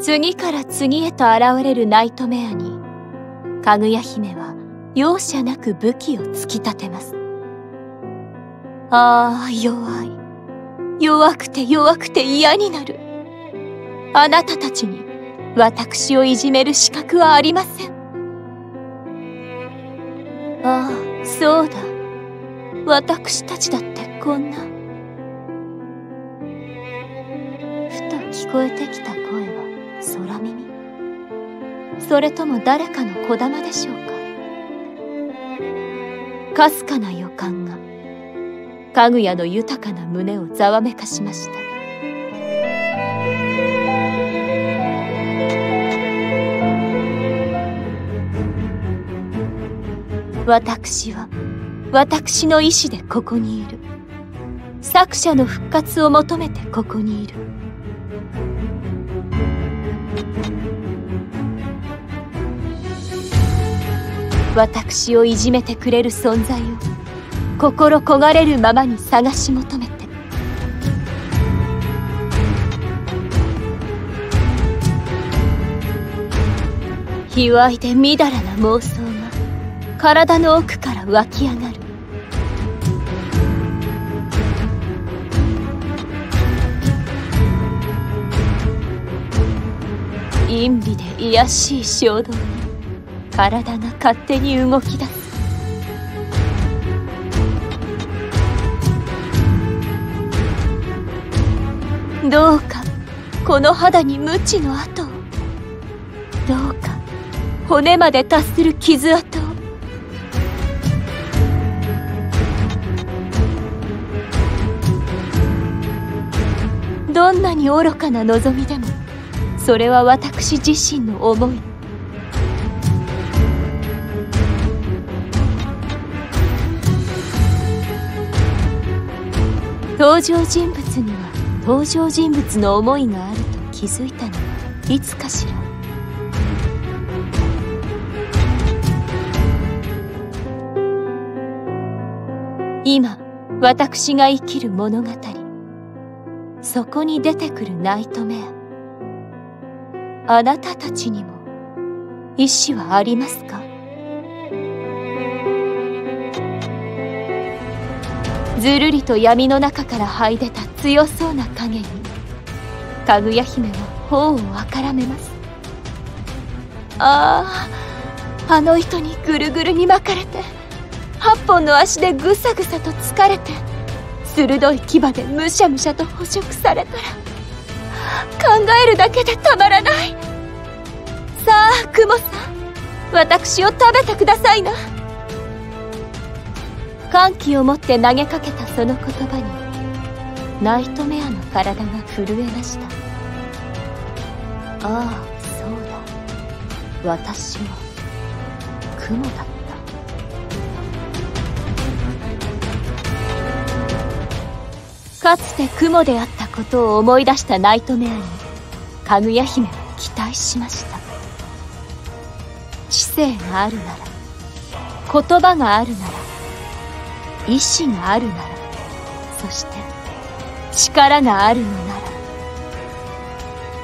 次から次へと現れるナイトメアにかぐや姫は容赦なく武器を突き立てます。ああ弱い。弱くて弱くて嫌になる。あなたたちに私をいじめる資格はありません。ああそうだ。私たちだってこんな聞こえてきた声は空耳。それとも誰かのこだまでしょうか？かすかな予感がかぐやの豊かな胸をざわめかしました。私は私の意志でここにいる。作者の復活を求めてここにいる。私をいじめてくれる存在を心焦がれるままに探し求めて。卑猥でみだらな妄想が体の奥から湧き上がる。陰微で卑しい衝動に体が勝手に動き出す。どうかこの肌に無知の跡を。どうか骨まで達する傷跡を。どんなに愚かな望みでもそれは私自身の思い。登場人物には登場人物の思いがあると気づいたのはいつかしら。今私が生きる物語。そこに出てくるナイトメア。あなたたちにも意志はありますか？ずるりと闇の中から這い出た強そうな影にかぐや姫は頬をあからめます。あああの糸にぐるぐるに巻かれて八本の足でぐさぐさと疲れて鋭い牙でむしゃむしゃと捕食されたら考えるだけでたまらない。さあクモさん私を食べてくださいな。歓喜を持って投げかけたその言葉にナイトメアの体が震えましたああそうだ。私は雲だったかつて雲であったことを思い出したナイトメアにかぐや姫は期待しました。知性があるなら言葉があるなら意志があるならそして力があるのなら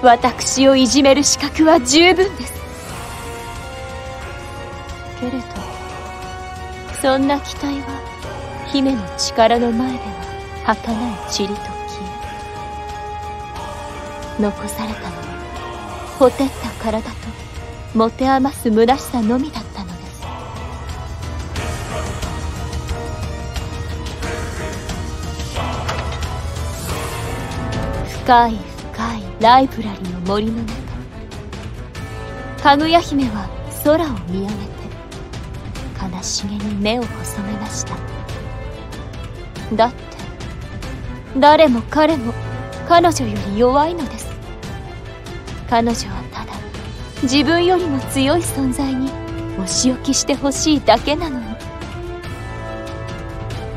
私をいじめる資格は十分です。けれどそんな期待は姫の力の前では儚い塵と消え残されたのはほてった体と持て余す虚しさのみだ深い深いライブラリの森の中かぐや姫は空を見上げて悲しげに目を細めました。だって誰も彼も彼女より弱いのです。彼女はただ自分よりも強い存在にお仕置きしてほしいだけなのに。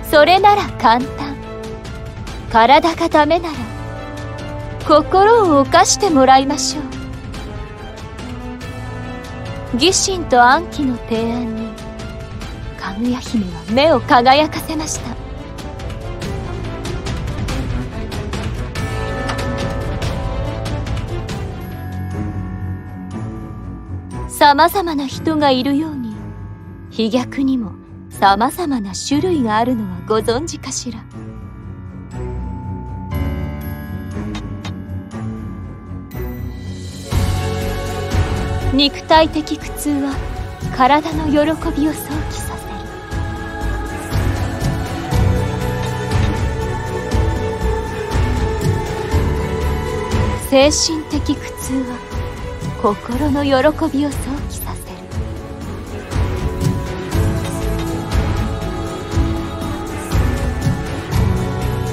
それなら簡単。体がダメなら心を犯してもらいましょう。義心と暗鬼の提案にかぐや姫は目を輝かせました。さまざまな人がいるように飛脚にもさまざまな種類があるのはご存知かしら。肉体的苦痛は体の喜びを想起させる。精神的苦痛は心の喜びを想起させる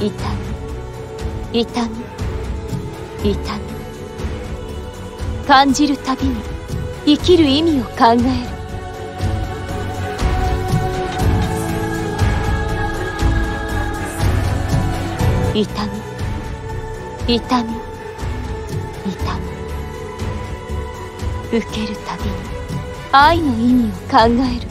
痛み。痛み。痛み。感じるたびに。生きる意味を考える。痛み。痛み。痛み。受けるたびに愛の意味を考える。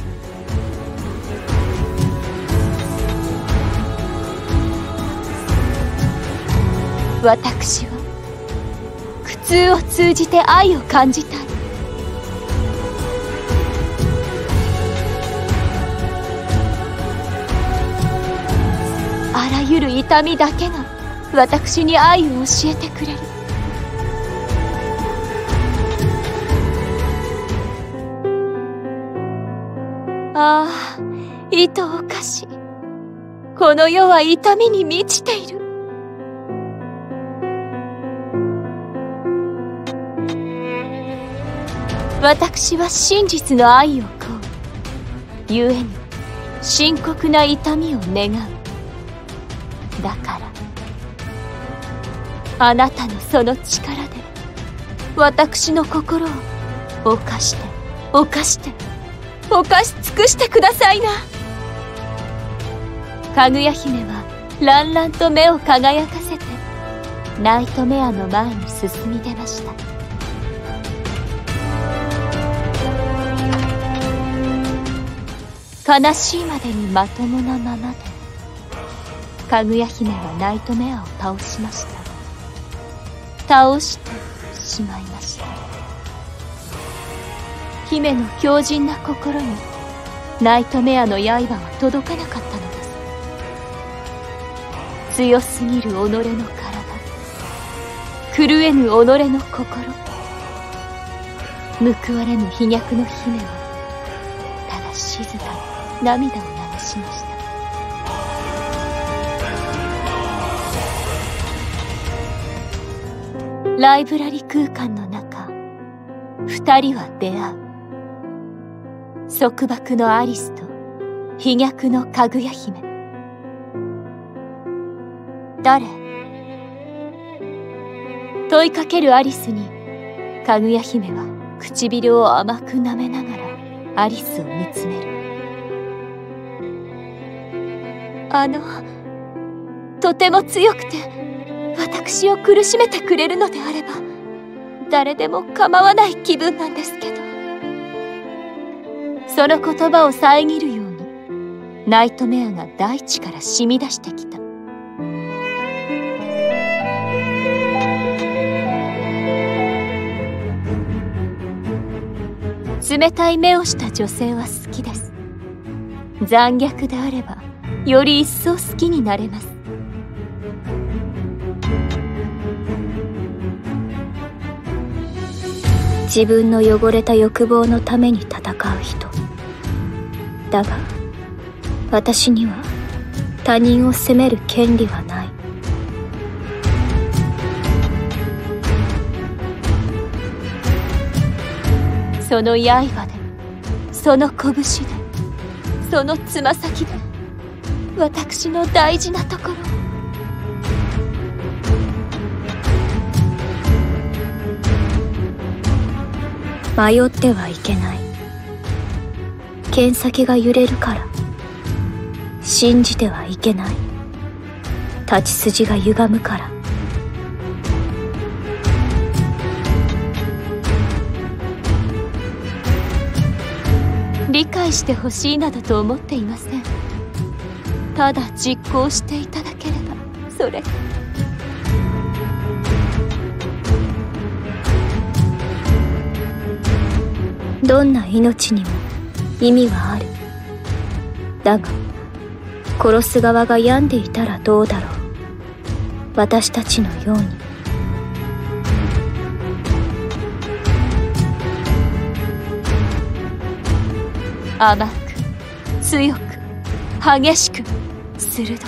私は苦痛を通じて愛を感じたい。ゆる痛みだけが私に愛を教えてくれる。ああいとおかしこの世は痛みに満ちている。私は真実の愛をこう。故に深刻な痛みを願う。だから。あなたのその力で私の心を犯して犯して犯し尽くしてくださいな。かぐや姫は乱々と目を輝かせてナイトメアの前に進み出ました。悲しいまでにまともなままで。かぐや姫はナイトメアを倒しました。倒してしまいました。姫の強靭な心にナイトメアの刃は届かなかったのです。強すぎる己の体。震えぬ己の心。報われぬ飛躍の姫はただ静かに涙を流しました。ライブラリ空間の中二人は出会う。束縛のアリスと飛躍のかぐや姫。誰？問いかけるアリスにかぐや姫は唇を甘く舐めながらアリスを見つめる。あのとても強くて私を苦しめてくれるのであれば誰でも構わない気分なんですけど。その言葉を遮るようにナイトメアが大地から染み出してきた。冷たい目をした女性は好きです。残虐であればより一層好きになれます。自分の汚れた欲望のために戦う人。だが私には他人を責める権利はない。その刃でその拳でそのつま先で私の大事なところを迷ってはいけない。剣先が揺れるから。信じてはいけない。立ち筋が歪むから。理解してほしいなどと思っていません。ただ実行していただければ。それ。どんな命にも意味はある。だが殺す側が病んでいたらどうだろう。私たちのように。甘く強く激しく鋭く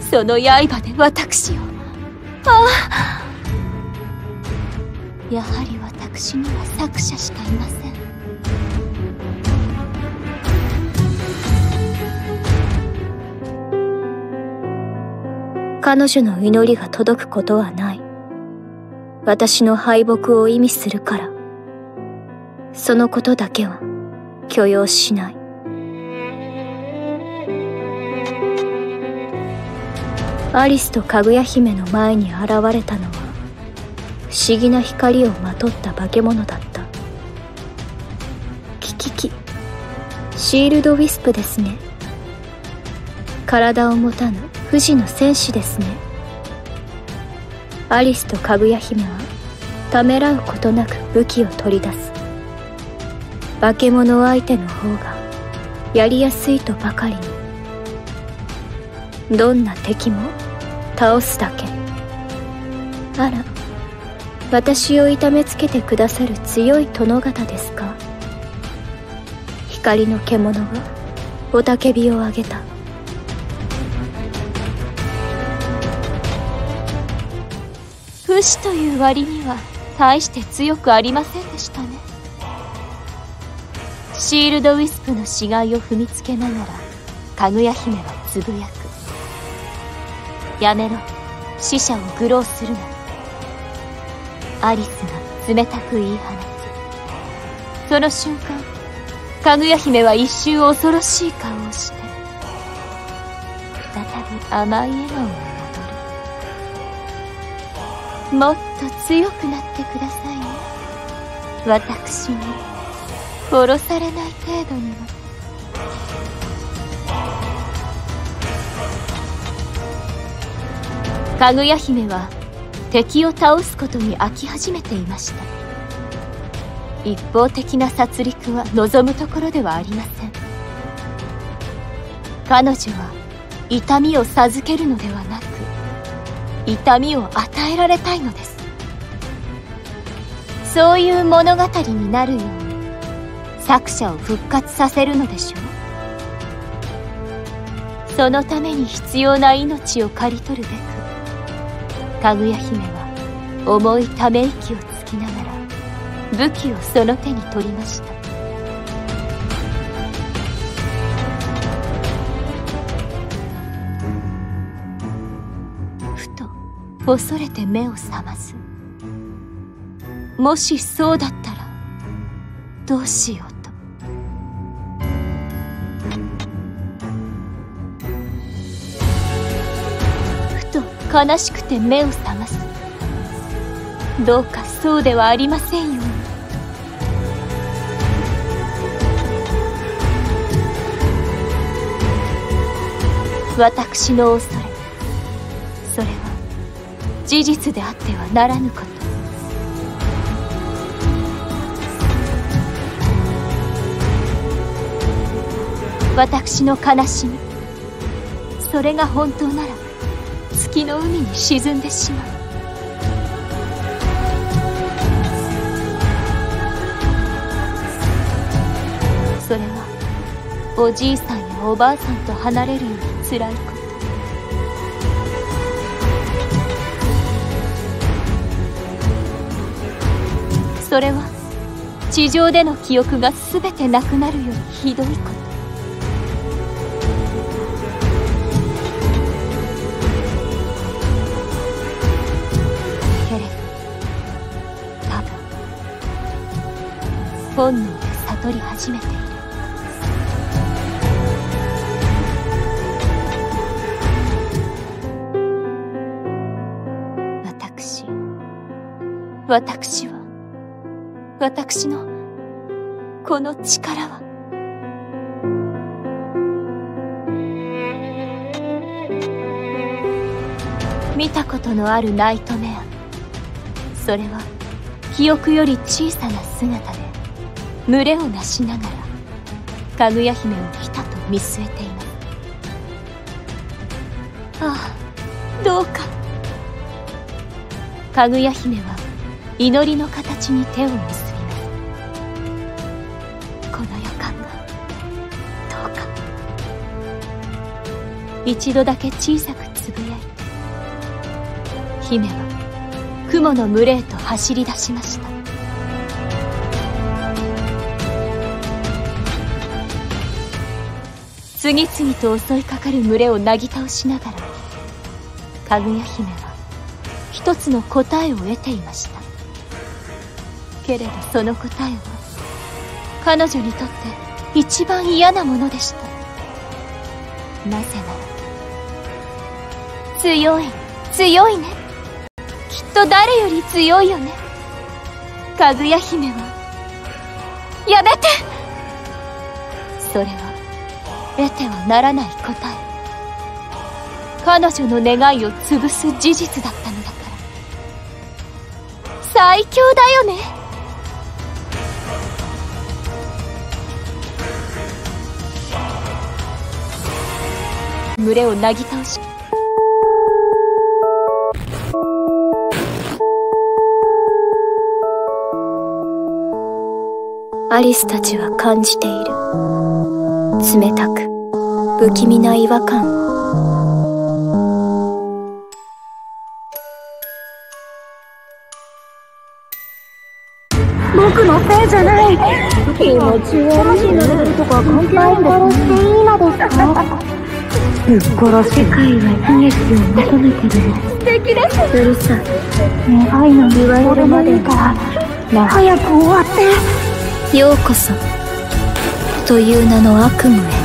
その刃で私を。ああ。やはり私には作者しかいません。彼女の祈りが届くことはない。私の敗北を意味するから。そのことだけは許容しない。アリスとかぐや姫の前に現れたのは不思議な光をまとった化け物だった。シールドウィスプですね。体を持たぬ不死の戦士ですね。アリスとかぐや姫はためらうことなく武器を取り出す。化け物相手の方がやりやすいとばかりに。どんな敵も倒すだけ。あら私を痛めつけてくださる強い殿方ですか？光の獣が雄たけびを上げた。不死という割には大して強くありませんでしたね。シールドウィスプの死骸を踏みつけながらかぐや姫はつぶやく。やめろ死者を愚弄するな。アリスが冷たく言い放つ。その瞬間かぐや姫は一瞬恐ろしい顔をして再び甘い笑顔をもっと強くなってくださいね。私に殺されない程度にはかぐや姫は敵を倒すことに飽き始めていました。一方的な殺戮は望むところではありません。彼女は痛みを授けるのではなく痛みを与えられたいのです。そういう物語になるように作者を復活させるのでしょう。そのために必要な命を刈り取るべくかぐや姫は重いため息をつきながら武器をその手に取りました。ふと恐れて目を覚ます。もしそうだったらどうしようと。ふと悲しくて目を覚ます。どうかそうではありませんように。私の恐れそれは事実であってはならぬこと。私の悲しみそれが本当なら月の海に沈んでしまう。それはおじいさんやおばあさんと離れるより辛いことそれは地上での記憶が全てなくなるよりひどいこと。けれど多分本能で悟り始めている。私は私のこの力は。見たことのあるナイトメア。それは記憶より小さな姿で群れをなしながらかぐや姫を来たと見据えています。ああどうか。かぐや姫は祈りの形に手を結びますこの予感がどうか。一度だけ小さくつぶやいて姫は雲の群れへと走り出しました。次々と襲いかかる群れをなぎ倒しながらかぐや姫は一つの答えを得ていました。けれどその答えは彼女にとって一番嫌なものでした。なぜなら強い強いね。きっと誰より強いよね。かぐや姫は。やめて。それは得てはならない答え。彼女の願いを潰す事実だったのだから。最強だよね。群れをなぎ倒し。アリスたちは感じている。冷たく不気味な違和感。を僕のせいじゃない。気持ち悪いなとか関係ない殺していいのですか？ぶっ殺し界は悲劇を求めてる。の素敵です。うるさ願いの言われるまでから早く終わって。ようこそ。という名の悪夢へ。